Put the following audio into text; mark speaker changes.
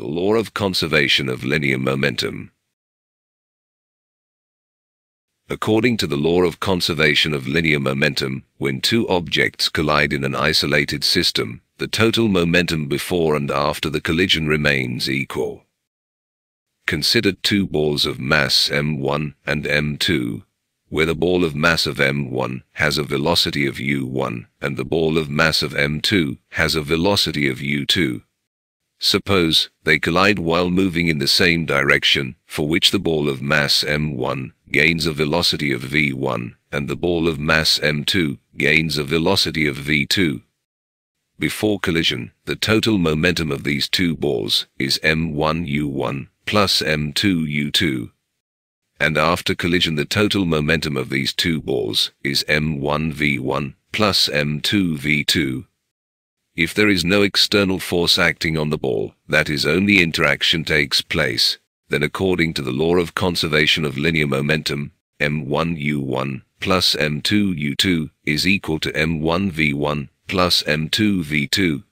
Speaker 1: The law of conservation of linear momentum. According to the law of conservation of linear momentum, when two objects collide in an isolated system, the total momentum before and after the collision remains equal. Consider two balls of mass m1 and m2, where the ball of mass of m1 has a velocity of u1 and the ball of mass of m2 has a velocity of u2. Suppose they collide while moving in the same direction, for which the ball of mass m1 gains a velocity of v1 and the ball of mass m2 gains a velocity of v2. Before collision, the total momentum of these two balls is m1u1 plus m2u2. And after collision the total momentum of these two balls is m1v1 plus m2v2. If there is no external force acting on the ball, that is only interaction takes place, then according to the law of conservation of linear momentum, m1u1 plus m2u2 is equal to m1v1 plus m2v2.